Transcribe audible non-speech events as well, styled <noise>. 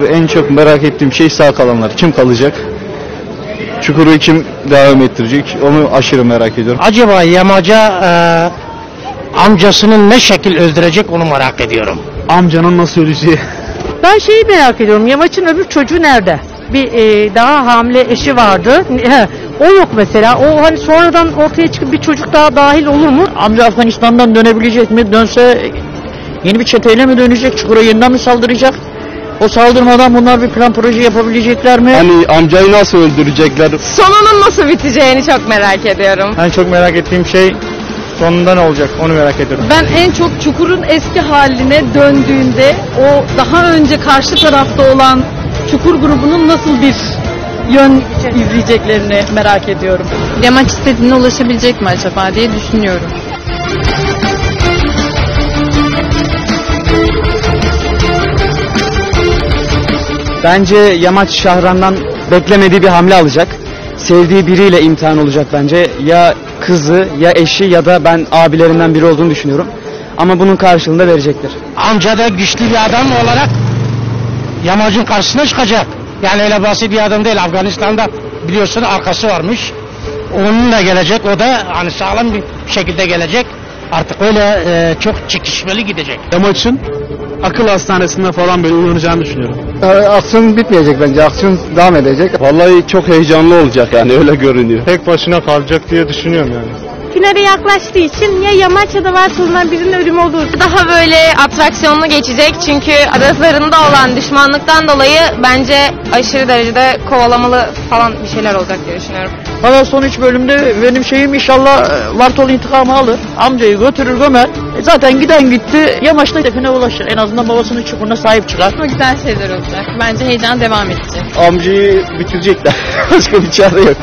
En çok merak ettiğim şey sağ kalanlar. Kim kalacak? Çukuru kim devam ettirecek? Onu aşırı merak ediyorum. Acaba yamaca e, amcasını ne şekil öldürecek onu merak ediyorum. Amcanın nasıl öleceği? Ben şeyi merak ediyorum. Yamaç'ın öbür çocuğu nerede? Bir e, daha hamile eşi vardı. He, o yok mesela. O hani sonradan ortaya çıkıp bir çocuk daha dahil olur mu? Amca Afganistan'dan dönebilecek mi? Dönse yeni bir çeteyle mi dönecek? Çukura yeniden mi saldıracak? O saldırmadan bunlar bir plan proje yapabilecekler mi? Hani amcayı nasıl öldürecekler? Sonunun nasıl biteceğini çok merak ediyorum. En çok merak ettiğim şey sonunda ne olacak onu merak ediyorum. Ben en çok Çukur'un eski haline döndüğünde o daha önce karşı tarafta olan Çukur grubunun nasıl bir yön izleyeceklerini merak ediyorum. Yamaç istediğine ulaşabilecek mi acaba diye düşünüyorum. Bence Yamaç Şahran'dan beklemediği bir hamle alacak. Sevdiği biriyle imtihan olacak bence. Ya kızı ya eşi ya da ben abilerinden biri olduğunu düşünüyorum. Ama bunun karşılığında verecektir. Amca da güçlü bir adam olarak yamacın karşısına çıkacak. Yani öyle basit bir adam değil. Afganistan'da biliyorsun arkası varmış. Onun da gelecek. O da hani sağlam bir şekilde gelecek. Artık öyle e, çok çekişmeli gidecek. Yamaç'ın akıl hastanesinde falan böyle uyanacağını düşünüyorum. Aksiyon bitmeyecek bence. Aksiyon devam edecek. Vallahi çok heyecanlı olacak yani öyle görünüyor. tek başına kalacak diye düşünüyorum yani. Finale yaklaştığı için ya Yamaç ya da Vartolu'ndan birinin ölümü olur. Daha böyle atraksiyonlu geçecek çünkü aralarında olan düşmanlıktan dolayı bence aşırı derecede kovalamalı falan bir şeyler olacak diye düşünüyorum. Valla son üç bölümde benim şeyim inşallah e, Vartol intikamı alır. Amcayı götürür gömer. E, zaten giden gitti. Yamaçta hedefine ulaşır. En azından babasının çukuruna sahip çıkar. Ama güzel şeyler olacak. Bence heyecan devam edecek. Amcayı bitirecekler. <laughs> Başka bir çare yok.